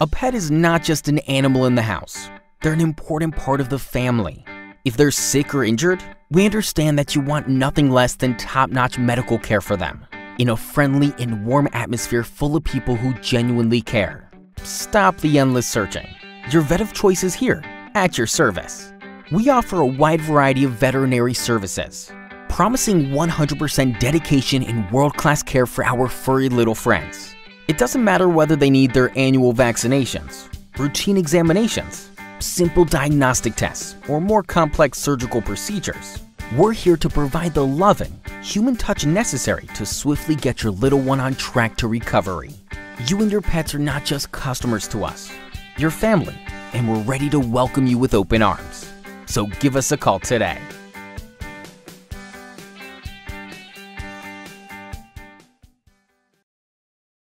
A pet is not just an animal in the house, they're an important part of the family. If they're sick or injured, we understand that you want nothing less than top notch medical care for them in a friendly and warm atmosphere full of people who genuinely care. Stop the endless searching. Your vet of choice is here, at your service. We offer a wide variety of veterinary services, promising 100% dedication and world class care for our furry little friends. It doesn't matter whether they need their annual vaccinations, routine examinations, simple diagnostic tests, or more complex surgical procedures. We're here to provide the loving, human touch necessary to swiftly get your little one on track to recovery. You and your pets are not just customers to us, you're family, and we're ready to welcome you with open arms. So give us a call today.